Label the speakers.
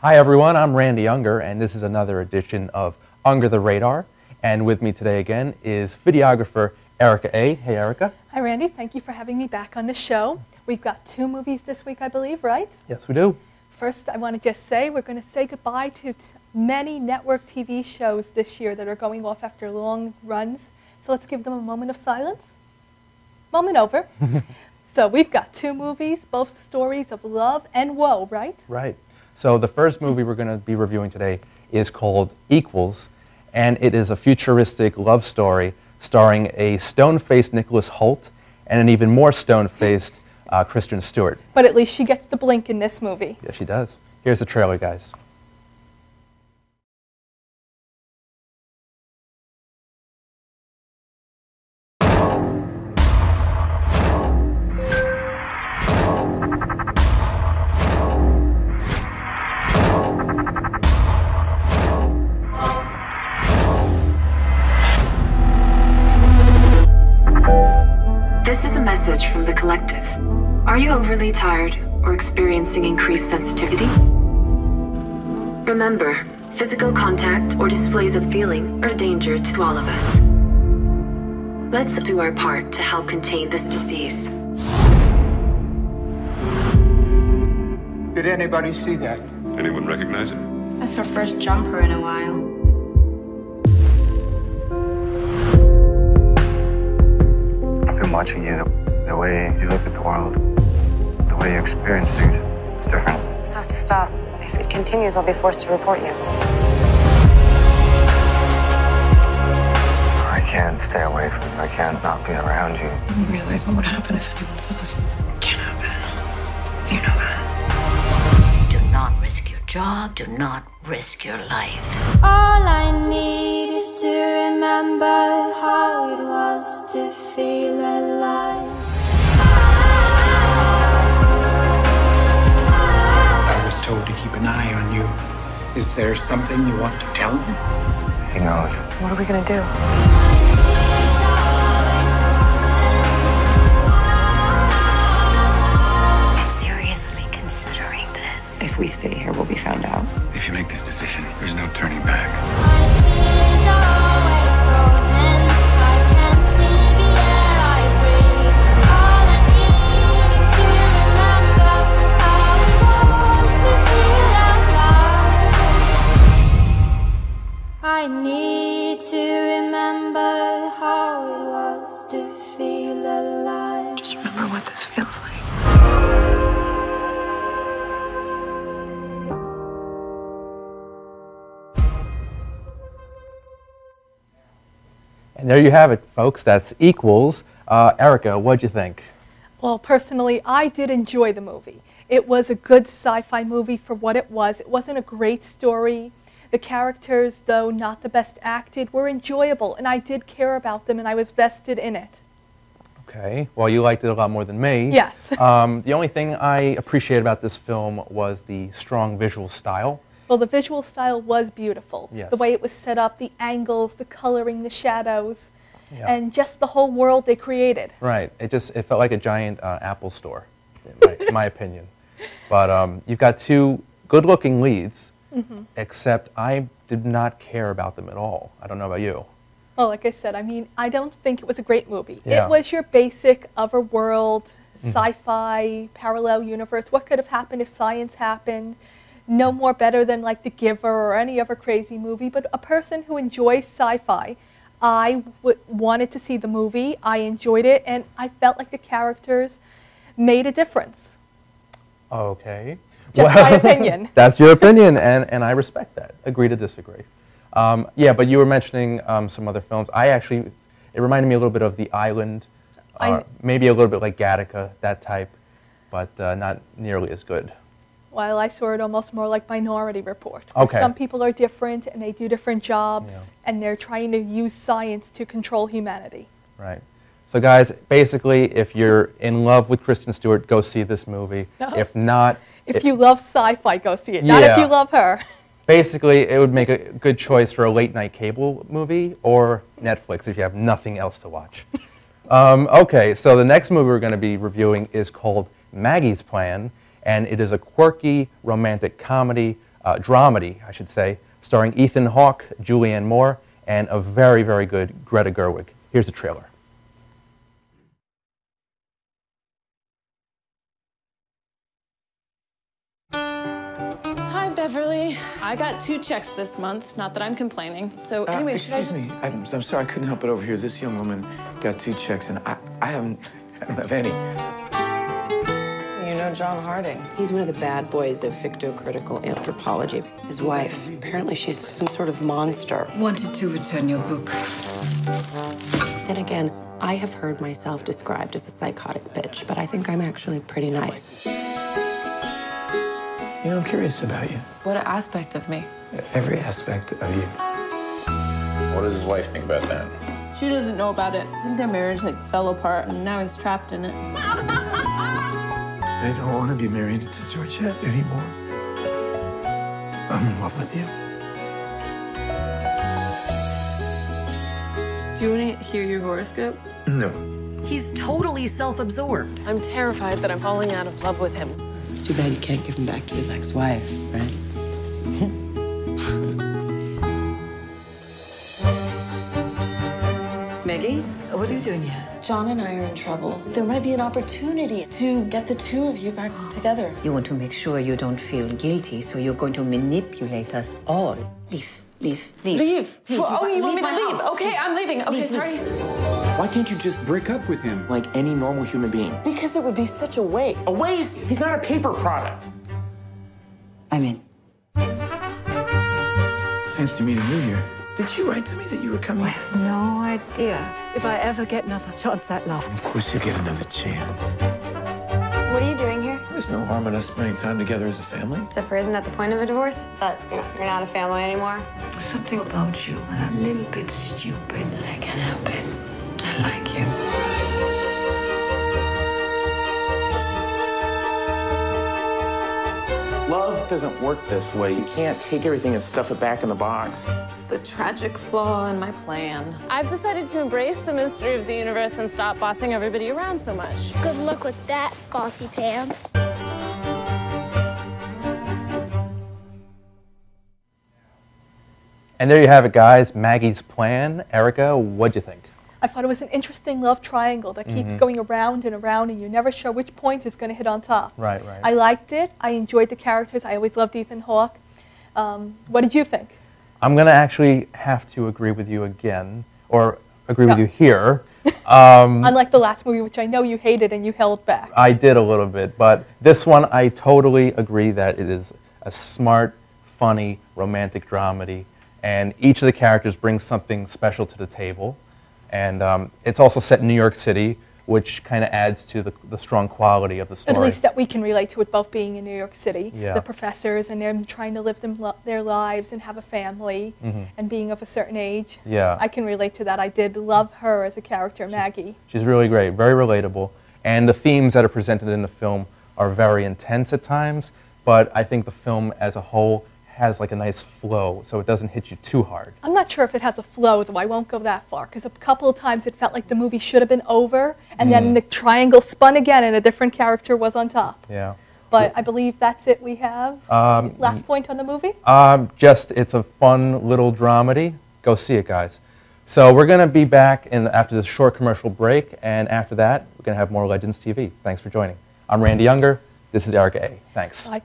Speaker 1: Hi everyone, I'm Randy Unger, and this is another edition of Under the Radar. And with me today again is videographer Erica A. Hey Erica.
Speaker 2: Hi Randy, thank you for having me back on the show. We've got two movies this week, I believe, right?
Speaker 1: Yes, we do.
Speaker 2: First, I want to just say we're going to say goodbye to many network TV shows this year that are going off after long runs. So let's give them a moment of silence. Moment over. so we've got two movies, both stories of love and woe, right?
Speaker 1: Right. So the first movie we're going to be reviewing today is called Equals, and it is a futuristic love story starring a stone-faced Nicholas Hoult and an even more stone-faced uh, Kristen Stewart.
Speaker 2: But at least she gets the blink in this movie.
Speaker 1: Yes, she does. Here's the trailer, guys.
Speaker 3: Is a message from the collective. Are you overly tired or experiencing increased sensitivity? Remember, physical contact or displays of feeling are a danger to all of us. Let's do our part to help contain this disease.
Speaker 4: Did anybody see that?
Speaker 5: Anyone recognize it?
Speaker 6: That's her first jumper in a while.
Speaker 7: I've been watching you. The, the way you look at the world, the way you experience things, it's different.
Speaker 8: This has to stop. If it continues, I'll be forced to report you.
Speaker 7: I can't stay away from you. I can't not be around you.
Speaker 6: You didn't realize what would happen if anyone saw us? Can't happen. You know that.
Speaker 9: Do not risk your job. Do not risk your life.
Speaker 10: All I need is to remember how it was to feel alive.
Speaker 4: Is there something you want to tell me?
Speaker 7: He knows.
Speaker 8: What are we gonna do?
Speaker 9: Are seriously considering this?
Speaker 6: If we stay here, we'll be found out.
Speaker 5: If you make this decision, there's no turning back.
Speaker 10: Need to remember how it was to feel alive.
Speaker 6: Just remember what this feels like.
Speaker 1: And there you have it, folks. That's Equals. Uh, Erica, what'd you think?
Speaker 2: Well, personally, I did enjoy the movie. It was a good sci fi movie for what it was. It wasn't a great story. The characters, though not the best acted, were enjoyable, and I did care about them, and I was vested in it.
Speaker 1: Okay. Well, you liked it a lot more than me.
Speaker 2: Yes.
Speaker 1: um, the only thing I appreciated about this film was the strong visual style.
Speaker 2: Well, the visual style was beautiful.
Speaker 1: Yes.
Speaker 2: The way it was set up, the angles, the coloring, the shadows,
Speaker 1: Yeah.
Speaker 2: and just the whole world they created.
Speaker 1: Right. It just it felt like a giant uh, Apple store, in my, in my opinion. But um, you've got two good-looking leads,
Speaker 2: Mm-hmm.
Speaker 1: except I did not care about them at all. I don't know about you.
Speaker 2: Well, like I said, I mean, I don't think it was a great movie.
Speaker 1: Yeah.
Speaker 2: It was your basic otherworld, sci-fi, parallel universe. What could have happened if science happened? No more better than like The Giver or any other crazy movie. But a person who enjoys sci-fi, I w- wanted to see the movie. I enjoyed it, and I felt like the characters made a difference.
Speaker 1: Okay.
Speaker 2: Just my opinion.
Speaker 1: That's your opinion, and, and I respect that. Agree to disagree. Um, yeah, but you were mentioning um, some other films. I actually, it reminded me a little bit of The Island, uh, maybe a little bit like Gattaca, that type, but uh, not nearly as good.
Speaker 2: While I saw it almost more like Minority Report.
Speaker 1: Okay.
Speaker 2: Some people are different and they do different jobs
Speaker 1: Yeah.
Speaker 2: and they're trying to use science to control humanity.
Speaker 1: Right. So, guys, basically, if you're in love with Kristen Stewart, go see this movie.
Speaker 2: No.
Speaker 1: If not,
Speaker 2: If
Speaker 1: it-
Speaker 2: you love sci-fi, go see it. Not if you love her.
Speaker 1: basically, it would make a good choice for a late night cable movie or Netflix if you have nothing else to watch. um, okay, so the next movie we're going to be reviewing is called Maggie's Plan, and it is a quirky romantic comedy uh, dramedy, I should say, starring Ethan Hawke, Julianne Moore, and a very, very good Greta Gerwig. Here's the trailer.
Speaker 11: I got two checks this month. Not that I'm complaining. So,
Speaker 12: Uh,
Speaker 11: anyway, should I
Speaker 12: excuse
Speaker 11: just...
Speaker 12: me. I'm, I'm sorry, I couldn't help it over here. This young woman got two checks, and I, I haven't, I don't have any.
Speaker 13: You know John Harding. He's one of the bad boys of fictocritical anthropology. His wife, apparently she's some sort of monster.
Speaker 6: Wanted to return your book.
Speaker 13: And again, I have heard myself described as a psychotic bitch, but I think I'm actually pretty nice.
Speaker 12: You know, I'm curious about you.
Speaker 11: What aspect of me?
Speaker 12: Every aspect of you.
Speaker 14: What does his wife think about that?
Speaker 11: She doesn't know about it. I think their marriage like fell apart, and now he's trapped in it.
Speaker 12: I don't want to be married to Georgette anymore. I'm in love with you.
Speaker 11: Do you want to hear your horoscope?
Speaker 12: No.
Speaker 15: He's totally self-absorbed.
Speaker 13: I'm terrified that I'm falling out of love with him. It's too bad you can't give him back to his ex-wife, right?
Speaker 6: Maggie, what are you doing here?
Speaker 11: John and I are in trouble. There might be an opportunity to get the two of you back together.
Speaker 9: You want to make sure you don't feel guilty, so you're going to manipulate us all. Leave, leave, leave.
Speaker 11: Leave.
Speaker 9: Please,
Speaker 11: oh, you want me to leave?
Speaker 9: house.
Speaker 11: Okay, I'm leaving. Okay,
Speaker 9: Leave,
Speaker 11: sorry.
Speaker 14: Why can't you just break up with him like any normal human being?
Speaker 11: Because it would be such a waste.
Speaker 14: A waste? He's not a paper product.
Speaker 6: I'm in.
Speaker 12: Fancy meeting you here. Did you write to me that you were coming?
Speaker 15: I have no idea.
Speaker 8: If I ever get another chance at love.
Speaker 12: Of course, you get another chance.
Speaker 10: What are you doing here?
Speaker 12: There's no harm in us spending time together as a family.
Speaker 8: Except for isn't that the point of a divorce? That you're not, you're not a family anymore?
Speaker 6: Something about you, and a little bit stupid. I can't help it. I like you.
Speaker 14: Love doesn't work this way. You can't take everything and stuff it back in the box.
Speaker 11: It's the tragic flaw in my plan. I've decided to embrace the mystery of the universe and stop bossing everybody around so much.
Speaker 10: Good luck with that, Bossy Pants.
Speaker 1: And there you have it, guys. Maggie's plan. Erica, what'd you think?
Speaker 2: I thought it was an interesting love triangle that keeps
Speaker 1: Mhm.
Speaker 2: going around and around, and you're never sure which point is going to hit on top.
Speaker 1: Right, right.
Speaker 2: I liked it. I enjoyed the characters. I always loved Ethan Hawke. Um, what did you think?
Speaker 1: I'm going to actually have to agree with you again, or agree with you here. Um,
Speaker 2: Unlike the last movie, which I know you hated and you held back.
Speaker 1: I did a little bit, but this one I totally agree that it is a smart, funny, romantic dramedy, and each of the characters brings something special to the table. And um, it's also set in New York City, which kind of adds to the, the strong quality of the story.
Speaker 2: At least that we can relate to it both being in New York City,
Speaker 1: Yeah.
Speaker 2: the professors and them trying to live them lo- their lives and have a family
Speaker 1: Mhm.
Speaker 2: and being of a certain age.
Speaker 1: Yeah.
Speaker 2: I can relate to that. I did love her as a character, Maggie.
Speaker 1: She's really great, very relatable. And the themes that are presented in the film are very intense at times, but I think the film as a whole has like a nice flow, so it doesn't hit you too hard.
Speaker 2: I'm not sure if it has a flow, though. I won't go that far because a couple of times it felt like the movie should have been over, and
Speaker 1: Mm.
Speaker 2: then the triangle spun again, and a different character was on top.
Speaker 1: Yeah.
Speaker 2: But I believe that's it. We have
Speaker 1: Um,
Speaker 2: last point on the movie.
Speaker 1: Um, just, it's a fun little dramedy. Go see it, guys. So we're going to be back in, after this short commercial break, and after that, we're going to have more Legends TV. Thanks for joining. I'm Randy Unger. This is Erica A. Thanks.
Speaker 2: Bye.